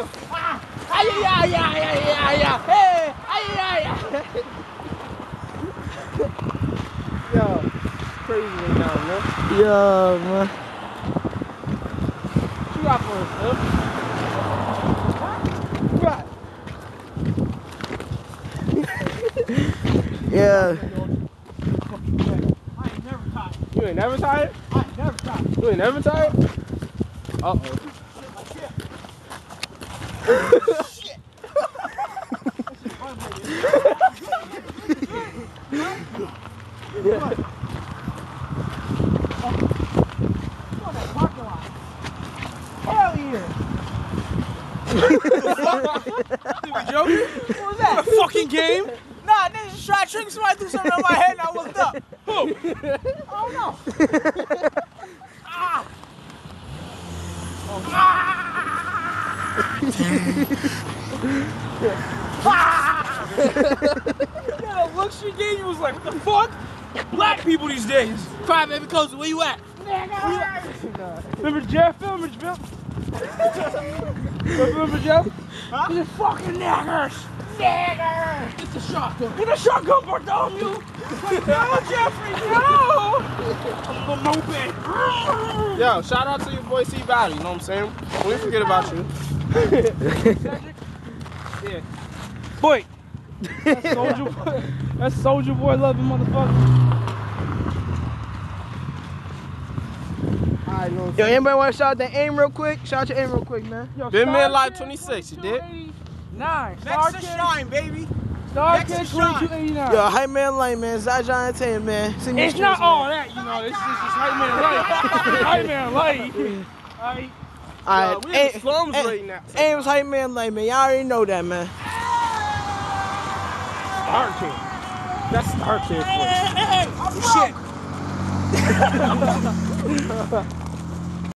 shocker. Ah, ay, ay, ay, ay, ay, ay, hey, ay, ay, ay. Yo, crazy right now, man. Yo, man. You got for us, man? What? Yeah. You ain't never tired? I ain't never tired. You ain't never tired? Uh oh. On that parking lot. Hell yeah. we joking? What was that? A fucking game? Nah, niggas just tried to somebody threw something on my head and I looked up. Who? I don't know. ah. Yeah, the look she gave you was like, what the fuck? Black people these days. Cry, baby, Cozy, where you at? Remember Jeff? Remember Jeff? Remember Jeff? Huh? He's a fucking niggers. Niggers. It's a shotgun. Get a shotgun, Bartholomew. no, Jeffrey, no. The moped. Yo, shout out to your boy C Valley, you know what I'm saying? We ain't forget about you. Yeah. Boy. That's Soldier Boy. That's Soldier Boy loving motherfucker. I know. Yo, anybody want to shout out to AIM real quick? Shout out to AIM real quick, man. Yo, Been Star mid like 26, you did? 2289. Star Next to Kid, shine, baby. Star Next Kid to shine. 2289. Yo, Hype Man Lane, man. Zaja Entertainment, man. Send It's not streets, all man. that, you know. It's just it's hype man lite. hype man lite. Alright. All Yo, we in the slums right now. AIM's Hype Man Lane, man. Y'all already know that, man. Star Kid. That's Star Kid for you. I'm. Shit.